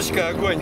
елочка огонь.